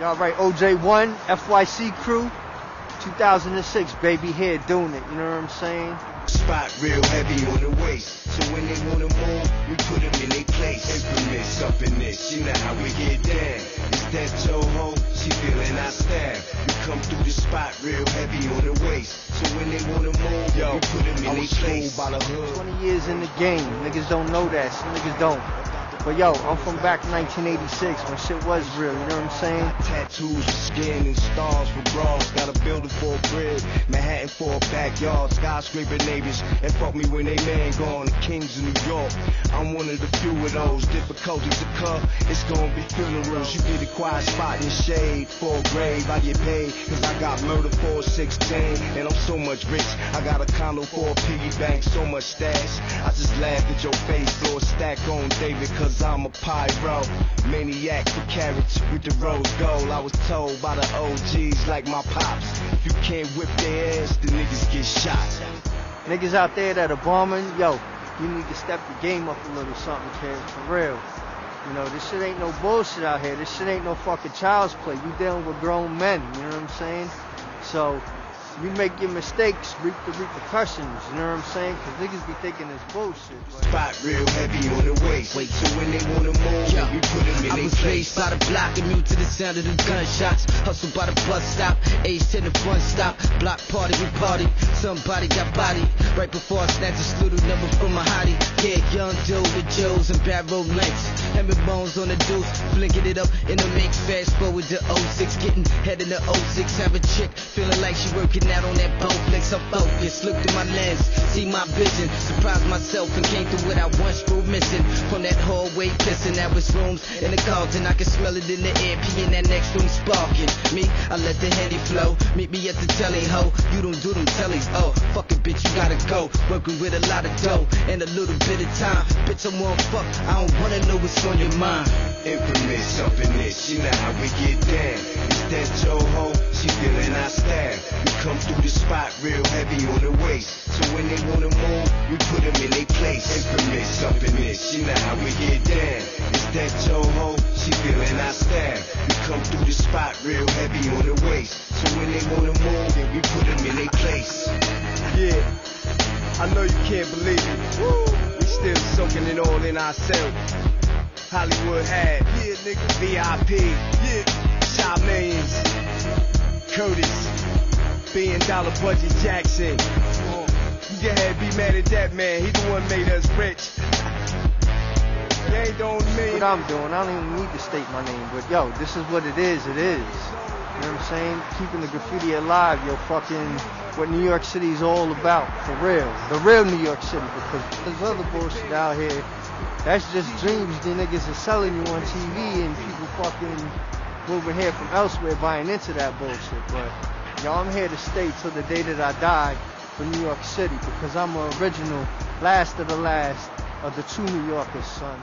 Y'all right, OJ1, FYC crew, 2006, baby here doing it, you know what I'm saying? Spot real heavy on the waist. So when they wanna move, we put them in their place. Infamous up in this, you know how we get down. It's that Toho, she feeling our staff. We come through the spot real heavy on the waist. So when they wanna move, Yo, we put them in their place. by the hood. 20 years in the game, niggas don't know that, some niggas don't. But yo, I'm from back 1986 when shit was real, you know what I'm saying? Tattoos skin and stars for bras. Got a building for a crib, Manhattan for a backyard. Skyscraper neighbors, and fuck me when they man gone. The kings of New York, I'm one of the few of those. Difficulties to come, it's gonna be funerals. You get a quiet spot in shade for a grave. I get paid, cause I got murder for a 16. And I'm so much rich, I got a condo for a piggy bank, so much stash. I just laugh at your face, throw a stack on David, cause I'm a pyro. Maniac for carats with the rose gold. I was told by the OGs like my pops. You can't whip their ass, the niggas get shot. Niggas out there that are bombing, yo, you need to step your game up a little something, kid, for real. You know, this shit ain't no bullshit out here. This shit ain't no fucking child's play. You dealing with grown men, you know what I'm saying? So, you make your mistakes, reap the repercussions, you know what I'm saying? Cause niggas be thinking it's bullshit. But Spot real heavy on the waist. Raised by the block, immune to the sound of the gunshots. Hustle by the bus stop, age to the front stop. Block party, we party. Somebody got body. Right before I snatched a slittle number from my hottie. Yeah, young Joe with Joes and barrel lengths. Hammer bones on the deuce, flicking it up in the mix. Fast forward to 06, getting head in the 06. Have a chick feeling like she working out on that bone flex. I'm focused, look through my lens, see my vision. Surprised myself and came through what I once grew missing. From that hallway pissing, that was rooms in the Carlton. I can smell it in the air, pee in that next room sparking. Me, I let the henny flow. Meet me at the telly, ho. You don't do them tellies, oh. Fuck it, bitch, you gotta go. Working with a lot of dough and a little bit of time. Bitch, I'm one fuck, I don't wanna know what's on your mind. Infamous up in this, you know how we get down. It's that Toho, she feeling our staff. We come through the spot real heavy on the waist. So when they wanna move, come through the spot real heavy on the waist. So when they wanna move, we put them in their place. Yeah, I know you can't believe it. Woo. We still soaking it all in ourselves. Hollywood ad, yeah, nigga. VIP, yeah. Shaw Millions, Curtis, Billion Dollar Budget Jackson. Uh. You can ahead be mad at that man. He the one made us rich. What. I'm doing, I don't even need to state my name, but yo, this is what it is, it is. You know what I'm saying? Keeping the graffiti alive, yo, fucking what New York City is all about, for real. The real New York City, because there's other bullshit out here. That's just dreams the niggas are selling you on TV and people fucking moving here from elsewhere buying into that bullshit. But yo, I'm here to stay till the day that I die for New York City because I'm an original, last of the last of the true New Yorkers, son.